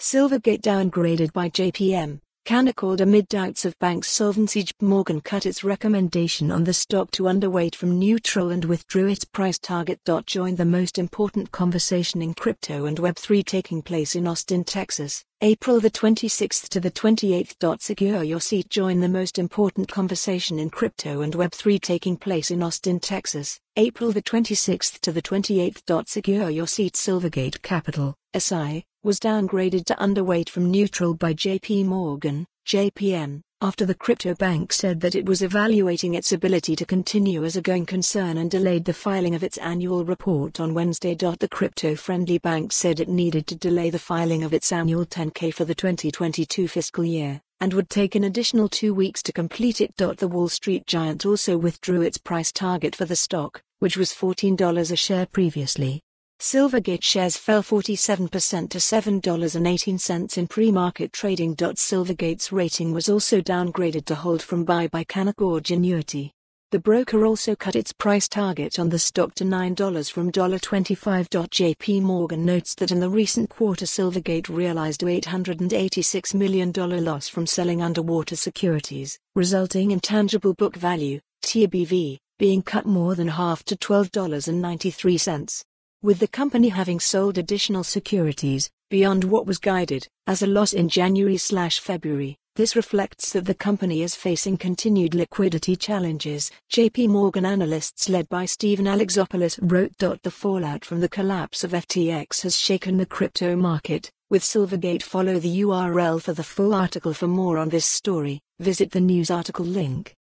Silvergate downgraded by JPM. Canaccord amid doubts of bank's solvency Morgan cut its recommendation on the stock to underweight from neutral and withdrew its price target. Join the most important conversation in crypto and Web3 taking place in Austin, Texas, April the 26th to the 28th. Secure your seat. Join the most important conversation in crypto and Web3 taking place in Austin, Texas, April the 26th to the 28th. Secure your seat. Silvergate Capital, SI, was downgraded to underweight from neutral by JP Morgan, JPM, after the crypto bank said that it was evaluating its ability to continue as a going concern and delayed the filing of its annual report on Wednesday. The crypto friendly bank said it needed to delay the filing of its annual 10K for the 2022 fiscal year, and would take an additional two weeks to complete it. The Wall Street giant also withdrew its price target for the stock, which was $14 a share previously. Silvergate shares fell 47% to $7.18 in pre-market trading. Silvergate's rating was also downgraded to hold from buy by Canaccord Genuity. The broker also cut its price target on the stock to $9 from $25. JP Morgan notes that in the recent quarter Silvergate realized a $886 million loss from selling underwater securities, resulting in tangible book value, TBV, being cut more than half to $12.93 with the company having sold additional securities, beyond what was guided, as a loss in January-February. This reflects that the company is facing continued liquidity challenges. JP Morgan analysts led by Steven Alexopoulos wrote. The fallout from the collapse of FTX has shaken the crypto market, with Silvergate follow the URL for the full article for more on this story. Visit the news article link.